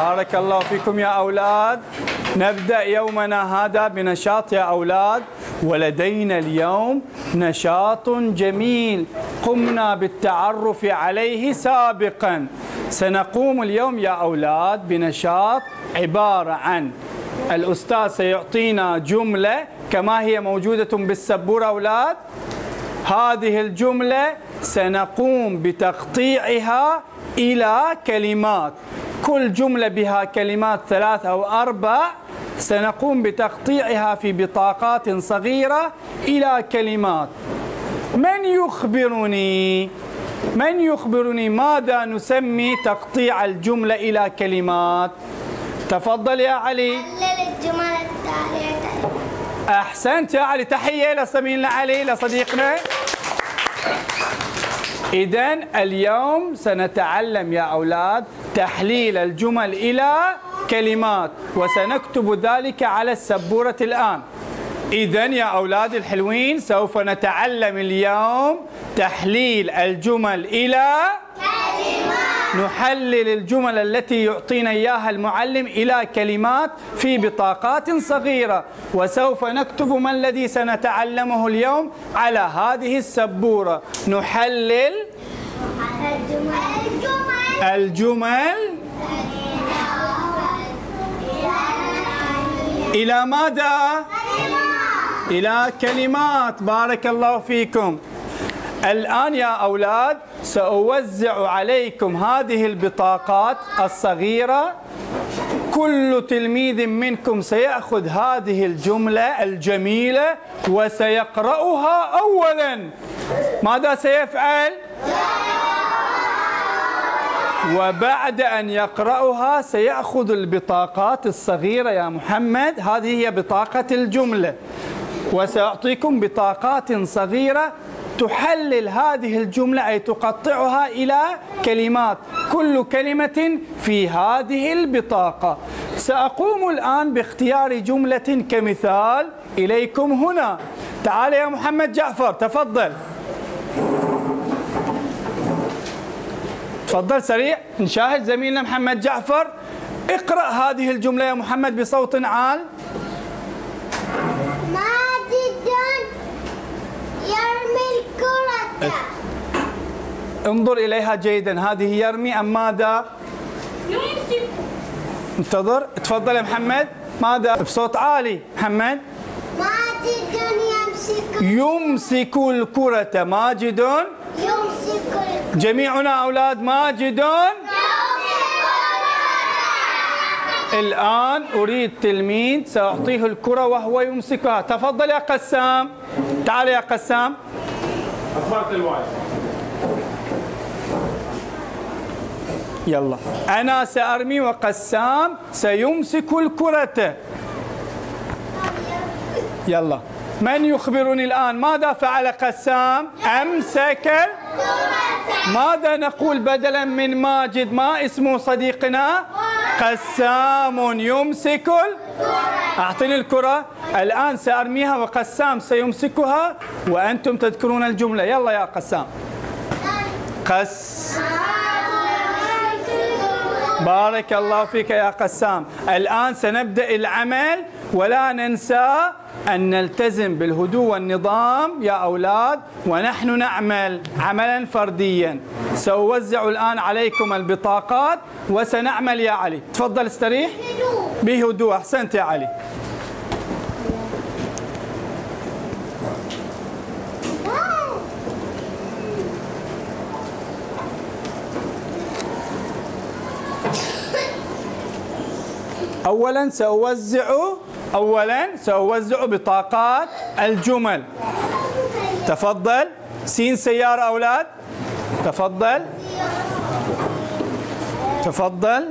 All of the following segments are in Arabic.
بارك الله فيكم يا أولاد. نبدأ يومنا هذا بنشاط يا أولاد. ولدينا اليوم نشاط جميل. قمنا بالتعرف عليه سابقا. سنقوم اليوم يا أولاد بنشاط عبارة عن الأستاذ سيعطينا جملة كما هي موجودة بالسبورة أولاد. هذه الجملة سنقوم بتقطيعها إلى كلمات. كل جملة بها كلمات ثلاث أو أربع سنقوم بتقطيعها في بطاقات صغيرة إلى كلمات. من يخبرني؟ من يخبرني ماذا نسمي تقطيع الجملة إلى كلمات؟ تفضل يا علي. الجمل التالية. أحسنت يا علي. تحية لزميلنا علي لصديقنا إذا اليوم سنتعلم يا أولاد تحليل الجمل إلى كلمات وسنكتب ذلك على السبورة الآن. إذا يا أولاد الحلوين سوف نتعلم اليوم تحليل الجمل إلى نحلل الجمل التي يعطينا إياها المعلم إلى كلمات في بطاقات صغيرة. وسوف نكتب ما الذي سنتعلمه اليوم على هذه السبورة. نحلل الجمل الجمل إلى ماذا؟ إلى كلمات. بارك الله فيكم. الآن يا أولاد سأوزع عليكم هذه البطاقات الصغيرة. كل تلميذ منكم سيأخذ هذه الجملة الجميلة وسيقرأها أولا. ماذا سيفعل؟ وبعد أن يقرأها سيأخذ البطاقات الصغيرة يا محمد. هذه هي بطاقة الجملة. وسأعطيكم بطاقات صغيرة تحلل هذه الجملة أي تقطعها إلى كلمات. كل كلمة في هذه البطاقة. سأقوم الآن باختيار جملة كمثال إليكم هنا. تعال يا محمد جعفر تفضل. تفضل سريع نشاهد زميلنا محمد جعفر. اقرأ هذه الجملة يا محمد بصوت عال ماجد يرمي الكرة انظر إليها جيدا. هذه يرمي. أم ماذا؟ انتظر. تفضل يا محمد. ماذا؟ بصوت عالي. محمد. ماجد يمسك يمسك الكرة. ماجد. يمسك الكرة جميعنا أولاد ماجد. الآن أريد تلميذ سأعطيه الكرة وهو يمسكها. تفضل يا قسام. تعال يا قسام. أخبرت الوعي. يلا. أنا سأرمي وقسام سيمسك الكرة. يلا. من يخبرني الآن؟ ماذا فعل قسام؟ أمسك ماذا نقول بدلا من ماجد؟ ما اسمه صديقنا؟ قسام يمسك ال- أعطني الكرة. الآن سأرميها وقسام سيمسكها وأنتم تذكرون الجملة. يلا يا قسام. قس بارك الله فيك يا قسام. الآن سنبدأ العمل ولا ننسى أن نلتزم بالهدوء والنظام يا أولاد ونحن نعمل عملا فرديا. سأوزع الآن عليكم البطاقات وسنعمل يا علي. تفضل استريح. بهدوء. أحسنت يا علي. أولا سأوزع أولا سأوزع بطاقات الجمل. تفضل. سين سيارة أولاد. تفضل. تفضل.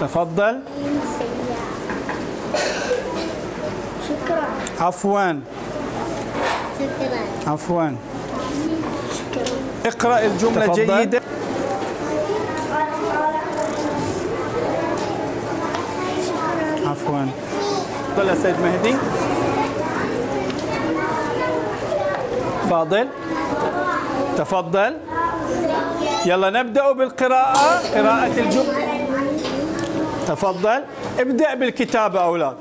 تفضل. شكرا. عفوا. شكرا. عفوا. اقرأ الجملة تفضل. جيدة عفوا. تفضل يا سيد مهدي. فاضل تفضل. يلا نبدأ بالقراءة قراءة الجملة. تفضل. ابدأ بالكتابة أولاد.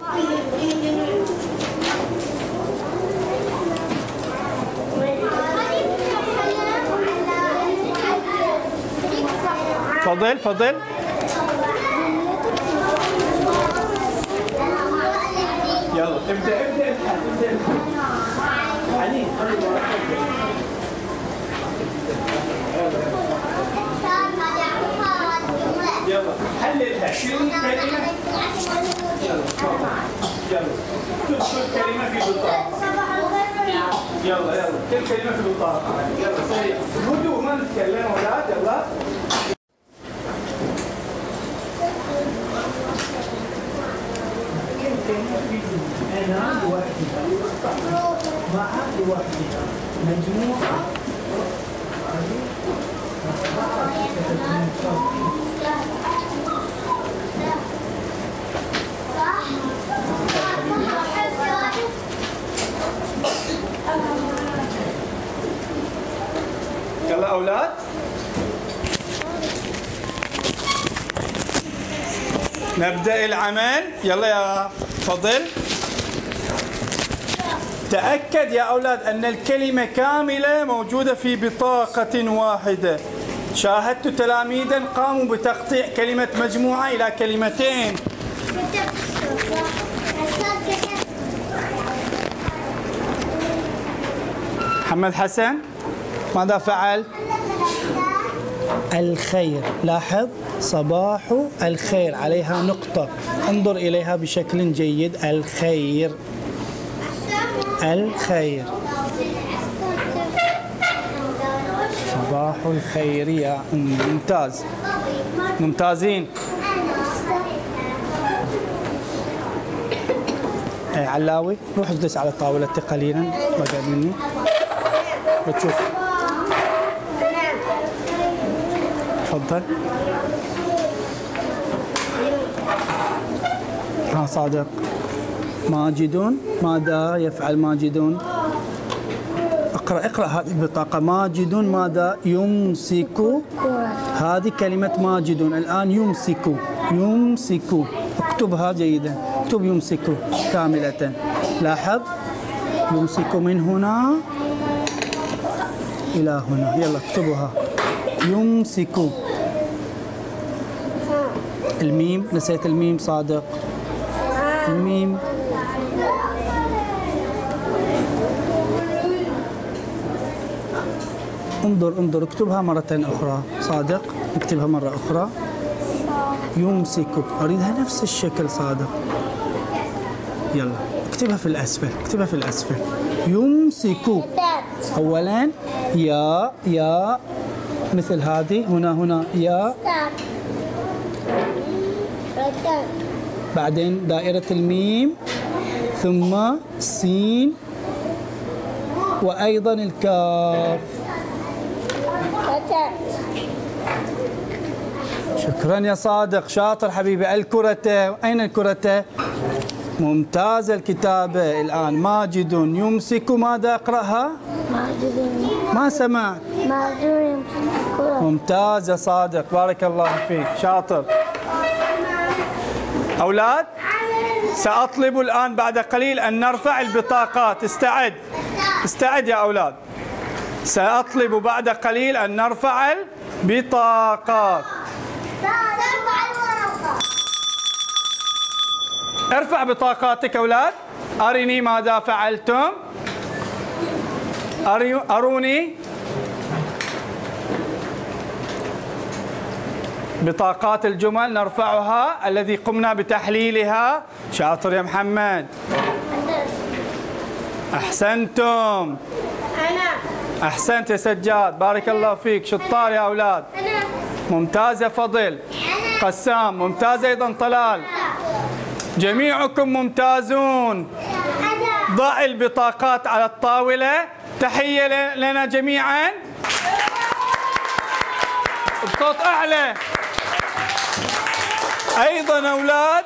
فضل فضل يلا ابدأ ابدأ ابدأ. علي يلا حللها كل كلمة يلا. تذكر كلمة في بطاقة يلا. يلا كل كلمة في بطاقة. يلا سريع هدوء ما نتكلم أولاد يلا. يلا أولاد. نبدأ العمل. يلا يا فضل. تأكد يا أولاد أن الكلمة كاملة موجودة في بطاقة واحدة. شاهدت تلاميذا قاموا بتقطيع كلمة مجموعة إلى كلمتين. محمد حسن ماذا فعل؟ الخير. لاحظ صباح الخير. عليها نقطة. انظر إليها بشكل جيد. الخير. الخير. صباح الخير يا ممتاز. ممتازين. إيه علاوي روح اجلس على طاولتي قليلا بقعد مني. بتشوف. تفضل. ها صادق. ماجد ماذا يفعل ماجد اقرأ اقرأ هذه البطاقه ماجد ماذا يمسك؟ هذه كلمة ماجد الآن يمسك. يمسك. اكتبها جيدا اكتب يمسك كاملة. لاحظ؟ يمسك من هنا إلى هنا. يلا اكتبها. يمسك. الميم. نسيت الميم صادق. الميم. انظر انظر اكتبها مرة أخرى. صادق اكتبها مرة أخرى. يمسك أريدها نفس الشكل صادق. يلا. اكتبها في الأسفل اكتبها في الأسفل. يمسك أولا يا يا. مثل هذه. هنا هنا. يا. بعدين دائرة الميم. ثم سين. وأيضا الكاف. شكرا يا صادق. شاطر حبيبي. الكرة أين الكرة؟ ممتازة الكتابة الآن. ماجد يمسك. ماذا أقرأها؟ ما سمعت. ممتاز يا صادق. بارك الله فيك. شاطر. أولاد سأطلب الآن بعد قليل أن نرفع البطاقات. استعد. استعد يا أولاد. سأطلب بعد قليل أن نرفع البطاقات ارفع بطاقاتك أولاد. أرني ماذا فعلتم. أروني بطاقات الجمل نرفعها الذي قمنا بتحليلها. شاطر يا محمد. أحسنتم. أنا أحسنت يا سجاد. بارك الله فيك. شطار يا أولاد. أنا ممتازة فضل قسام. ممتازة أيضا طلال. جميعكم ممتازون. ضع البطاقات على الطاولة. تحية لنا جميعا. بصوت أعلى. أيضا أولاد.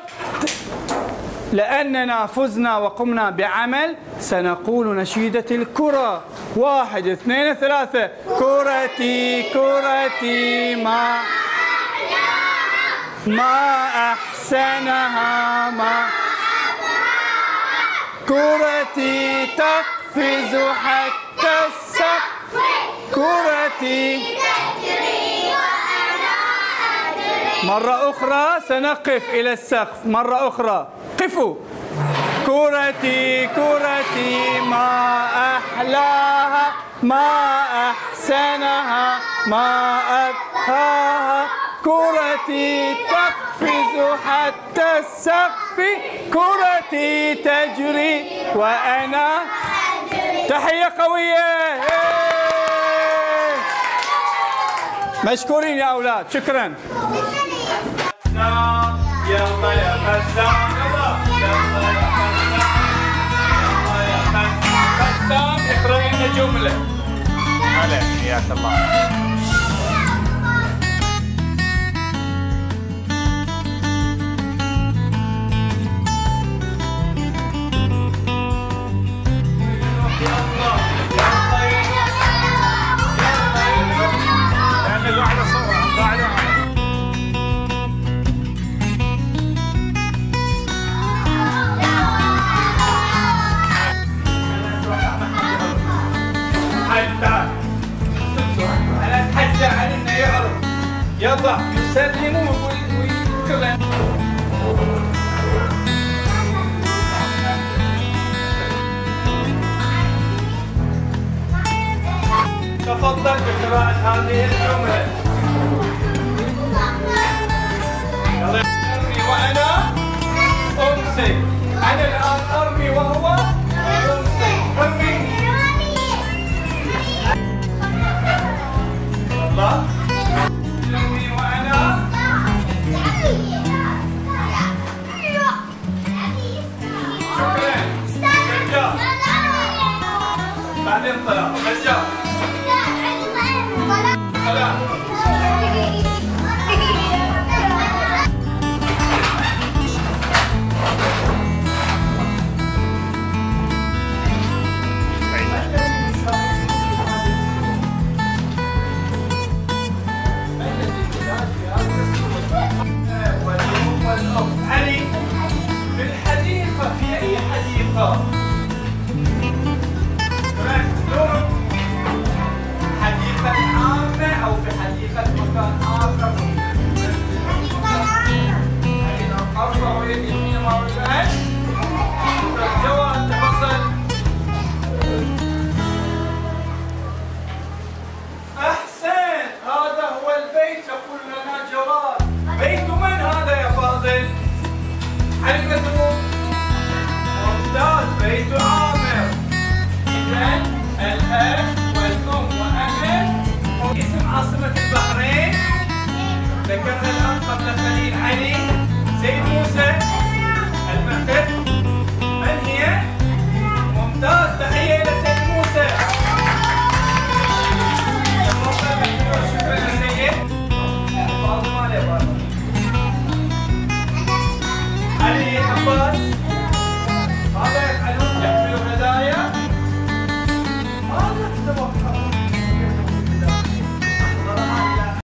لأننا فزنا وقمنا بعمل سنقول نشيدة الكرة. واحد اثنين ثلاثة. كرتي كرتي ما ما أحسنها ما كرتي تقفز حتى السقف. كرتي مرة أخرى سنقف إلى السقف. مرة أخرى. قفوا. كرتي كرتي ما أحلاها ما أحسنها ما أبهاها كرتي تقفز حتى السقف كرتي تجري وأنا تحية قوية. إيه. مشكورين يا أولاد شكرا. يلا يا بسام يلا يلا ကျုံးမလဲအဲ့လေနေရာသမား يضع يسلم ويكرم تفضل بقراءة هذه الجملة. يلا أرمي وأنا أمسك. أنا الآن أرمي وهو يمسك أرمي. يلا メンバー同じじゃん。